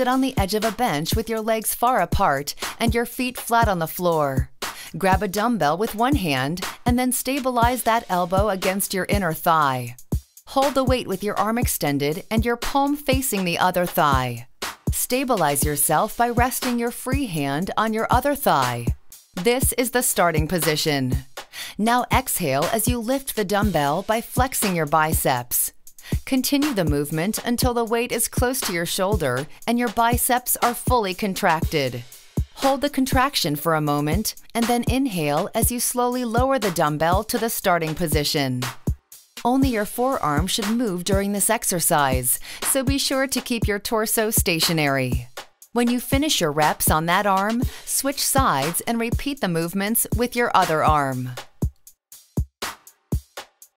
sit on the edge of a bench with your legs far apart and your feet flat on the floor. Grab a dumbbell with one hand and then stabilize that elbow against your inner thigh. Hold the weight with your arm extended and your palm facing the other thigh. Stabilize yourself by resting your free hand on your other thigh. This is the starting position. Now exhale as you lift the dumbbell by flexing your biceps. Continue the movement until the weight is close to your shoulder and your biceps are fully contracted. Hold the contraction for a moment and then inhale as you slowly lower the dumbbell to the starting position. Only your forearm should move during this exercise, so be sure to keep your torso stationary. When you finish your reps on that arm, switch sides and repeat the movements with your other arm.